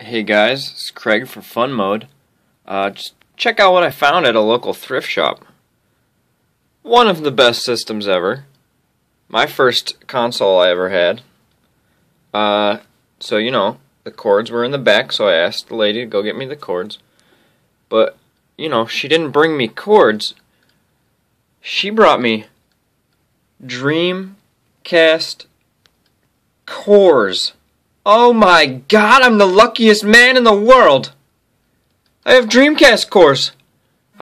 Hey guys, it's Craig for Fun Mode. Uh, just check out what I found at a local thrift shop. One of the best systems ever. My first console I ever had. Uh, so you know, the cords were in the back, so I asked the lady to go get me the cords. But, you know, she didn't bring me cords. She brought me Dreamcast cores. Oh my god, I'm the luckiest man in the world! I have Dreamcast cores!